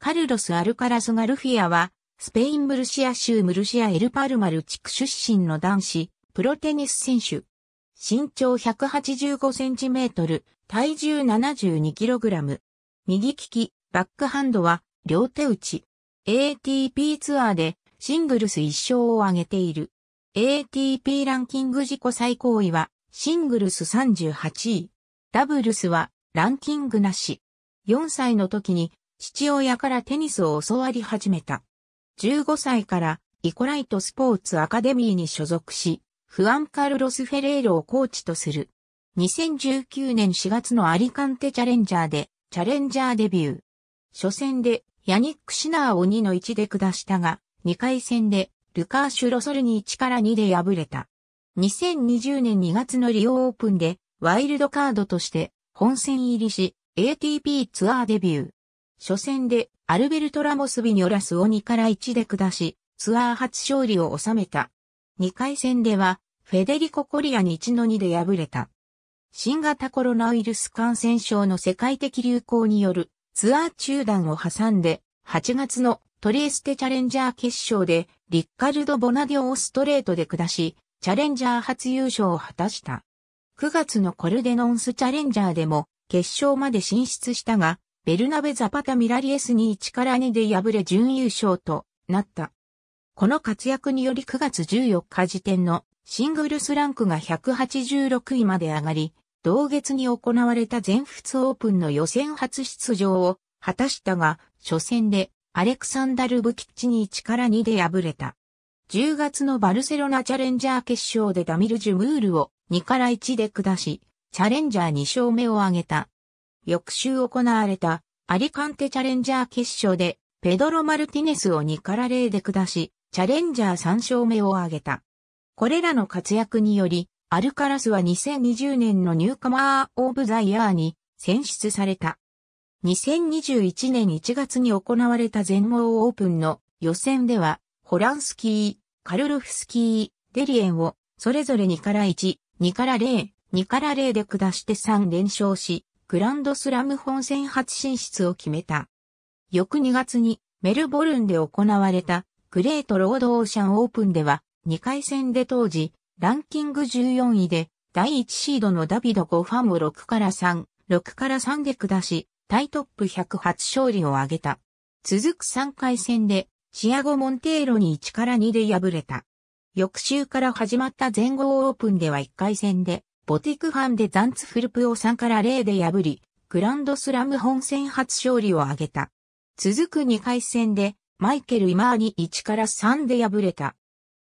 カルロス・アルカラス・ガルフィアは、スペイン・ムルシア州ムルシア・エルパルマル地区出身の男子、プロテニス選手。身長185センチメートル、体重72キログラム。右利き、バックハンドは、両手打ち。ATP ツアーで、シングルス1勝を挙げている。ATP ランキング自己最高位は、シングルス38位。ダブルスは、ランキングなし。4歳の時に、父親からテニスを教わり始めた。15歳からイコライトスポーツアカデミーに所属し、フアン・カルロス・フェレーロをコーチとする。2019年4月のアリカンテチャレンジャーでチャレンジャーデビュー。初戦でヤニック・シナーを2の1で下したが、2回戦でルカーシュ・ロソルに1から2で敗れた。2020年2月のリオオープンでワイルドカードとして本戦入りし ATP ツアーデビュー。初戦でアルベルト・ラモス・ビニョラスを2から1で下し、ツアー初勝利を収めた。2回戦では、フェデリコ・コリアに1の2で敗れた。新型コロナウイルス感染症の世界的流行によるツアー中断を挟んで、8月のトリエステチャレンジャー決勝で、リッカルド・ボナディオをストレートで下し、チャレンジャー初優勝を果たした。9月のコルデノンスチャレンジャーでも、決勝まで進出したが、ベルナベ・ザパタ・ミラリエスに1から2で敗れ準優勝となった。この活躍により9月14日時点のシングルスランクが186位まで上がり、同月に行われた全仏オープンの予選初出場を果たしたが、初戦でアレクサンダル・ブキッチに1から2で敗れた。10月のバルセロナチャレンジャー決勝でダミル・ジュムールを2から1で下し、チャレンジャー2勝目を挙げた。翌週行われたアリカンテチャレンジャー決勝でペドロ・マルティネスを2から0で下し、チャレンジャー3勝目を挙げた。これらの活躍により、アルカラスは2020年のニューカマー・オブ・ザ・イヤーに選出された。2021年1月に行われた全豪オープンの予選では、ホランスキー、カルロフスキー、デリエンをそれぞれ2から1、2から0、2から0で下して3連勝し、グランドスラム本戦初進出を決めた。翌2月にメルボルンで行われたグレートロードオーシャンオープンでは2回戦で当時ランキング14位で第1シードのダビド・ゴファンを6から3、6から3で下し、タイトップ108勝利を挙げた。続く3回戦でシアゴ・モンテーロに1から2で敗れた。翌週から始まった全豪オープンでは1回戦でボティクファンでザンツフルプを3から0で破り、グランドスラム本戦初勝利を挙げた。続く2回戦で、マイケル・イマーに1から3で敗れた。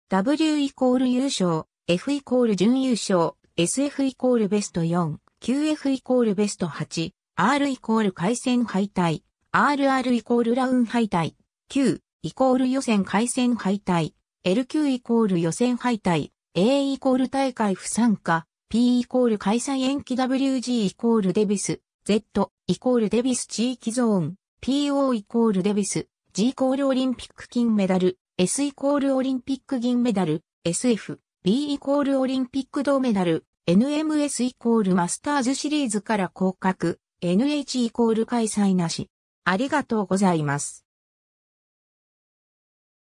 W イコール優勝、F イコール準優勝、SF イコールベスト4、QF イコールベスト8、R イコール回戦敗退、RR イコールラウン敗退、Q イコール予選回戦敗退、LQ イコール予選敗退、A イコール大会不参加、P イコール開催延期 WG イコールデビス、Z イコールデビス地域ゾーン、PO イコールデビス、G イコールオリンピック金メダル、S イコールオリンピック銀メダル、SF、B イコールオリンピック銅メダル、NMS イコールマスターズシリーズから降格、NH イコール開催なし。ありがとうございます。